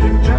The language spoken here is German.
Jim, Jim.